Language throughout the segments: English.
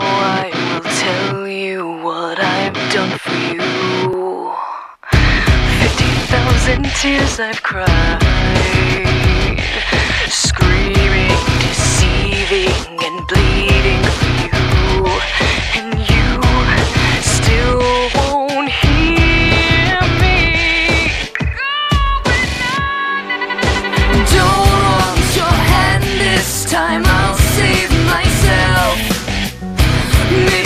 I will tell you what I've done for you. Tears I've cried, screaming, deceiving, and bleeding for you, and you still won't. me.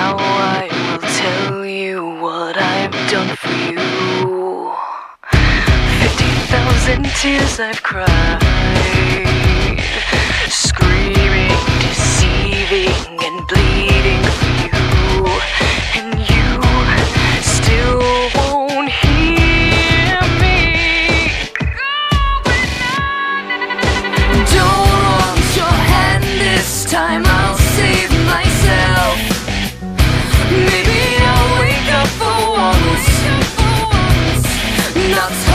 Now I will tell you what I've done for you. Fifty thousand tears I've cried, screaming, deceiving, and bleeding for you, and you still. Love.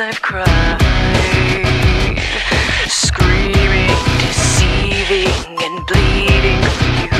I've cried, screaming, deceiving, and bleeding for you.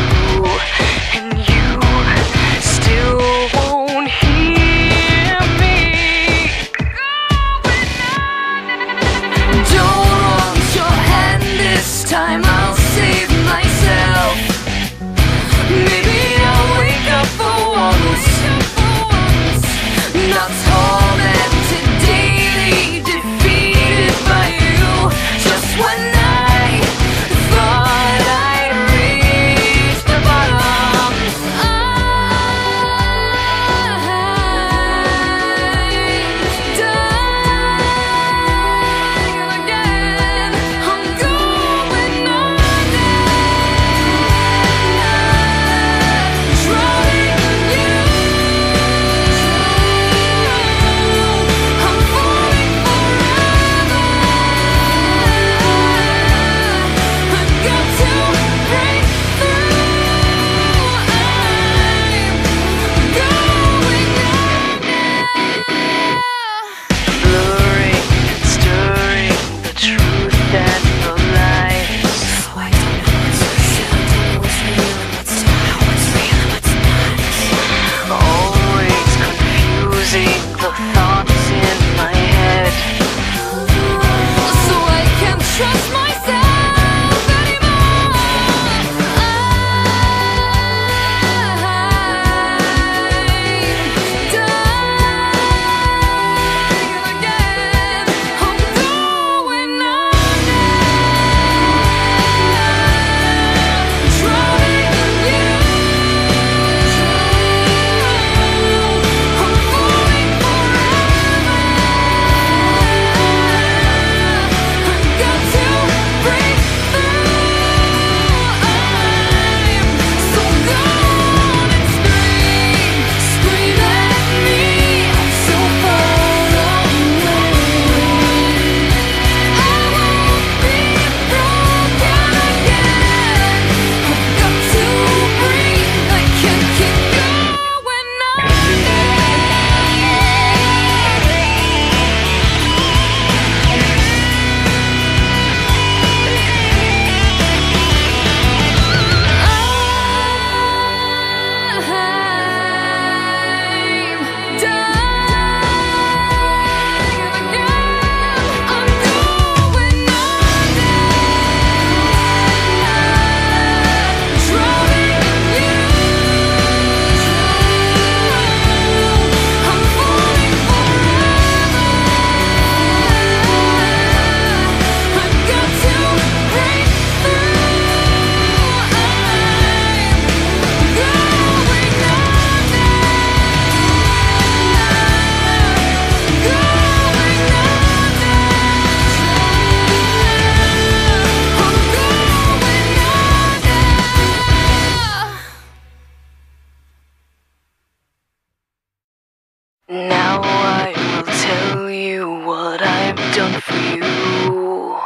Now I will tell you what I've done for you.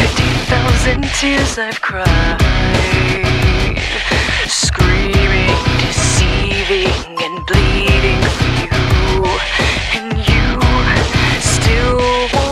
Fifty thousand tears I've cried, screaming, deceiving, and bleeding for you, and you still won't.